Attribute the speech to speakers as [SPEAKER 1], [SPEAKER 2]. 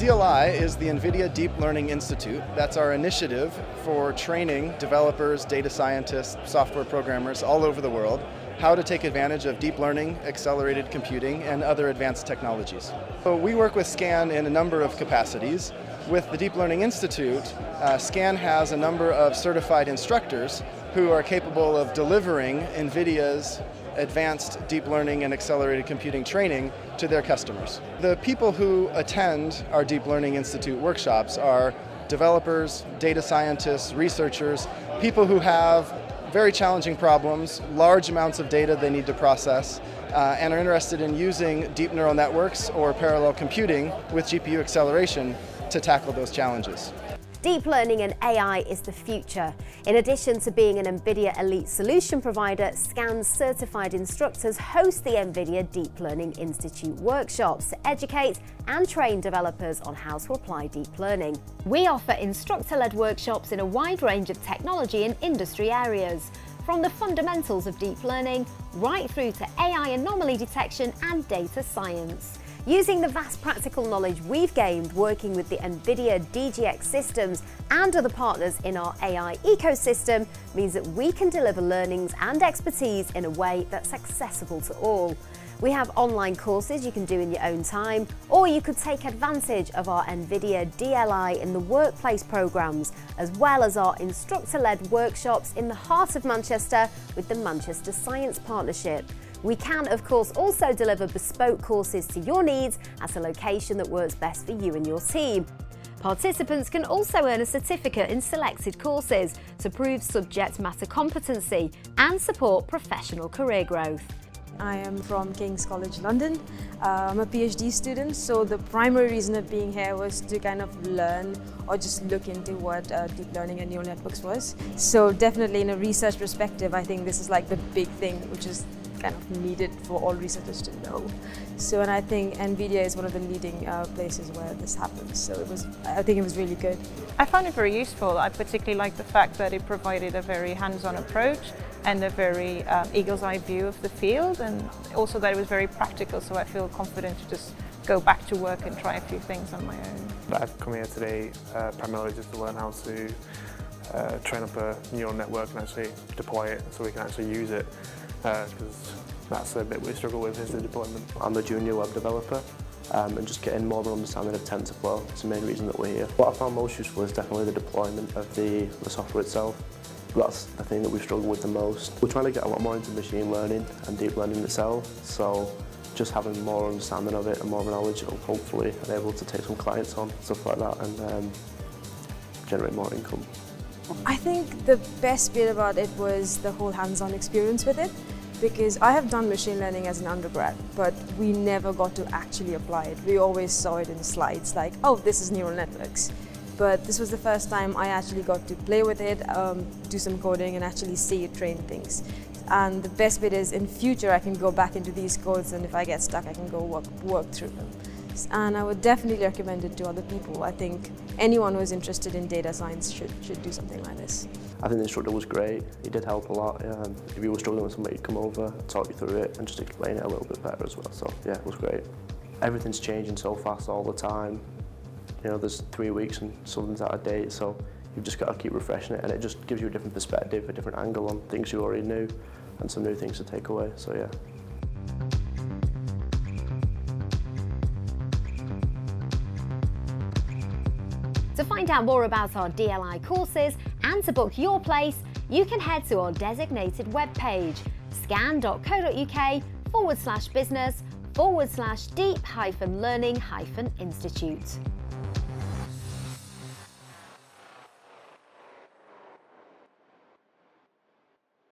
[SPEAKER 1] DLI is the NVIDIA Deep Learning Institute. That's our initiative for training developers, data scientists, software programmers all over the world how to take advantage of deep learning, accelerated computing, and other advanced technologies. So we work with SCAN in a number of capacities. With the Deep Learning Institute, uh, SCAN has a number of certified instructors who are capable of delivering NVIDIA's advanced deep learning and accelerated computing training to their customers. The people who attend our Deep Learning Institute workshops are developers, data scientists, researchers, people who have very challenging problems, large amounts of data they need to process, uh, and are interested in using deep neural networks or parallel computing with GPU acceleration to tackle those challenges.
[SPEAKER 2] Deep learning and AI is the future. In addition to being an NVIDIA Elite Solution provider, SCAN's certified instructors host the NVIDIA Deep Learning Institute workshops to educate and train developers on how to apply deep learning. We offer instructor-led workshops in a wide range of technology and industry areas, from the fundamentals of deep learning right through to AI anomaly detection and data science. Using the vast practical knowledge we've gained working with the NVIDIA DGX systems and other partners in our AI ecosystem means that we can deliver learnings and expertise in a way that's accessible to all. We have online courses you can do in your own time, or you could take advantage of our NVIDIA DLI in the workplace programs, as well as our instructor-led workshops in the heart of Manchester with the Manchester Science Partnership. We can, of course, also deliver bespoke courses to your needs at a location that works best for you and your team. Participants can also earn a certificate in selected courses to prove subject matter competency and support professional career growth.
[SPEAKER 3] I am from King's College London. Uh, I'm a PhD student, so the primary reason of being here was to kind of learn or just look into what uh, deep learning and neural networks was. So definitely in a research perspective, I think this is like the big thing, which is kind of needed for all researchers to know. So, and I think NVIDIA is one of the leading uh, places where this happens. So it was, I think it was really good.
[SPEAKER 4] I found it very useful. I particularly like the fact that it provided a very hands-on approach and a very um, eagle's eye view of the field and also that it was very practical so I feel confident to just go back to work and try a few things on my own.
[SPEAKER 5] I've come here today uh, primarily just to learn how to uh, train up a neural network and actually deploy it so we can actually use it because that's the bit we struggle with is the deployment.
[SPEAKER 6] I'm a junior web developer um, and just getting more of an understanding of TensorFlow is the main reason that we're here. What I found most useful is definitely the deployment of the, the software itself. That's the thing that we struggle with the most. We're trying to get a lot more into machine learning and deep learning itself, so just having more understanding of it and more knowledge, and hopefully I'm able to take some clients on, stuff like that, and um, generate more income.
[SPEAKER 3] I think the best bit about it was the whole hands-on experience with it because I have done machine learning as an undergrad, but we never got to actually apply it. We always saw it in slides like, oh, this is neural networks. But this was the first time I actually got to play with it, um, do some coding and actually see it train things. And the best bit is in future I can go back into these codes and if I get stuck I can go work, work through them and I would definitely recommend it to other people. I think anyone who is interested in data science should, should do something like this.
[SPEAKER 6] I think the instructor was great. He did help a lot. Um, if you were struggling with somebody, he'd come over, talk you through it and just explain it a little bit better as well. So yeah, it was great. Everything's changing so fast all the time. You know, there's three weeks and something's out of date, so you've just got to keep refreshing it and it just gives you a different perspective, a different angle on things you already knew and some new things to take away, so yeah.
[SPEAKER 2] To find out more about our DLI courses and to book your place, you can head to our designated webpage, scan.co.uk forward slash business forward slash deep hyphen learning hyphen institute.